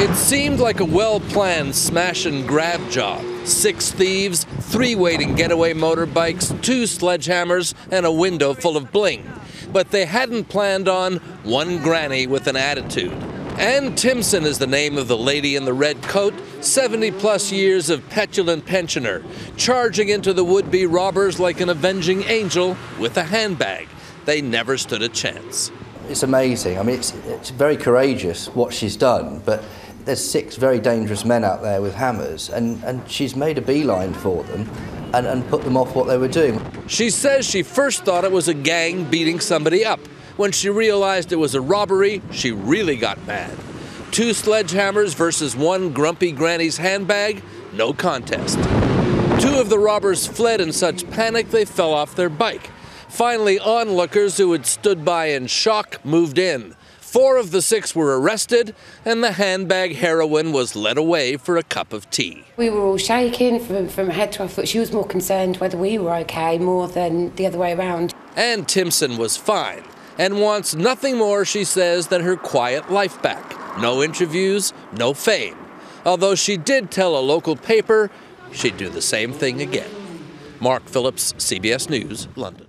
It seemed like a well planned smash and grab job. Six thieves, three waiting getaway motorbikes, two sledgehammers, and a window full of bling. But they hadn't planned on one granny with an attitude. Ann Timson is the name of the lady in the red coat, 70 plus years of petulant pensioner, charging into the would be robbers like an avenging angel with a handbag. They never stood a chance. It's amazing. I mean, it's, it's very courageous what she's done, but there's six very dangerous men out there with hammers, and, and she's made a beeline for them and, and put them off what they were doing. She says she first thought it was a gang beating somebody up. When she realized it was a robbery, she really got mad. Two sledgehammers versus one grumpy granny's handbag, no contest. Two of the robbers fled in such panic they fell off their bike. Finally, onlookers who had stood by in shock moved in. Four of the six were arrested, and the handbag heroine was led away for a cup of tea. We were all shaking from, from head to our foot. She was more concerned whether we were okay more than the other way around. Ann Timson was fine, and wants nothing more, she says, than her quiet life back. No interviews, no fame. Although she did tell a local paper she'd do the same thing again. Mark Phillips, CBS News, London.